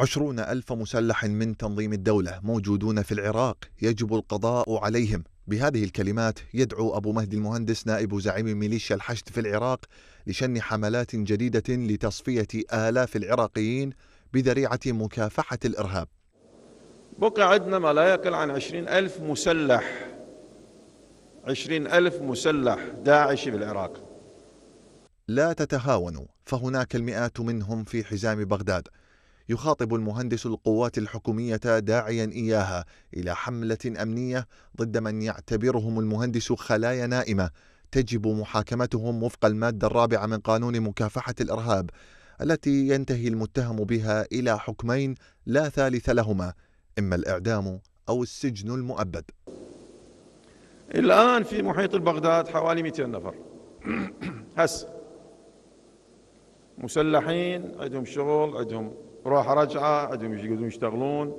عشرون ألف مسلح من تنظيم الدولة موجودون في العراق يجب القضاء عليهم. بهذه الكلمات يدعو أبو مهدي المهندس نائب زعيم ميليشيا الحشد في العراق لشن حملات جديدة لتصفية آلاف العراقيين بذريعة مكافحة الإرهاب. بقى عندنا ما لا يقل عن عشرين ألف مسلح عشرين ألف مسلح داعشي بالعراق لا تتهاونوا فهناك المئات منهم في حزام بغداد. يخاطب المهندس القوات الحكومية داعيا إياها إلى حملة أمنية ضد من يعتبرهم المهندس خلايا نائمة تجب محاكمتهم وفق المادة الرابعة من قانون مكافحة الإرهاب التي ينتهي المتهم بها إلى حكمين لا ثالث لهما إما الإعدام أو السجن المؤبد. الآن في محيط البغداد حوالي 200 نفر. هس. مسلحين عندهم شغل عندهم روح رجعة عندهم يقدرون يشتغلون.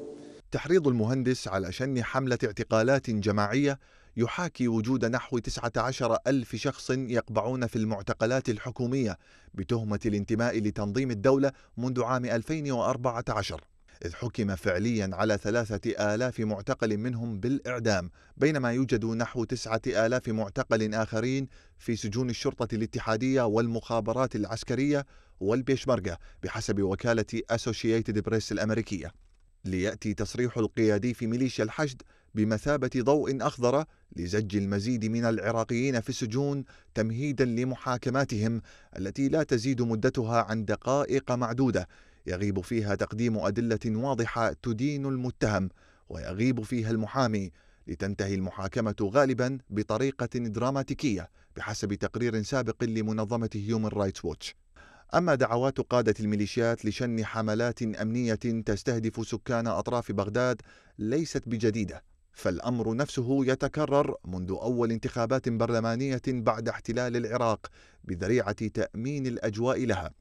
تحريض المهندس على شن حملة اعتقالات جماعية يحاكي وجود نحو 19 ألف شخص يقبعون في المعتقلات الحكومية بتهمة الانتماء لتنظيم الدولة منذ عام 2014 إذ حكم فعليا على ثلاثة آلاف معتقل منهم بالإعدام بينما يوجد نحو تسعة آلاف معتقل آخرين في سجون الشرطة الاتحادية والمخابرات العسكرية والبيشمركة بحسب وكالة أسوشييتد بريس الأمريكية. ليأتي تصريح القيادي في ميليشيا الحشد بمثابة ضوء أخضر لزج المزيد من العراقيين في السجون تمهيدا لمحاكماتهم التي لا تزيد مدتها عن دقائق معدودة. يغيب فيها تقديم أدلة واضحة تدين المتهم ويغيب فيها المحامي لتنتهي المحاكمة غالبا بطريقة دراماتيكية بحسب تقرير سابق لمنظمة هيومن رايتس ووتش أما دعوات قادة الميليشيات لشن حملات أمنية تستهدف سكان أطراف بغداد ليست بجديدة فالأمر نفسه يتكرر منذ أول انتخابات برلمانية بعد احتلال العراق بذريعة تأمين الأجواء لها.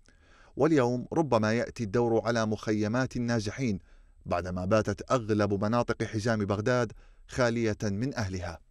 واليوم ربما يأتي الدور على مخيمات النازحين بعدما باتت أغلب مناطق حزام بغداد خالية من أهلها.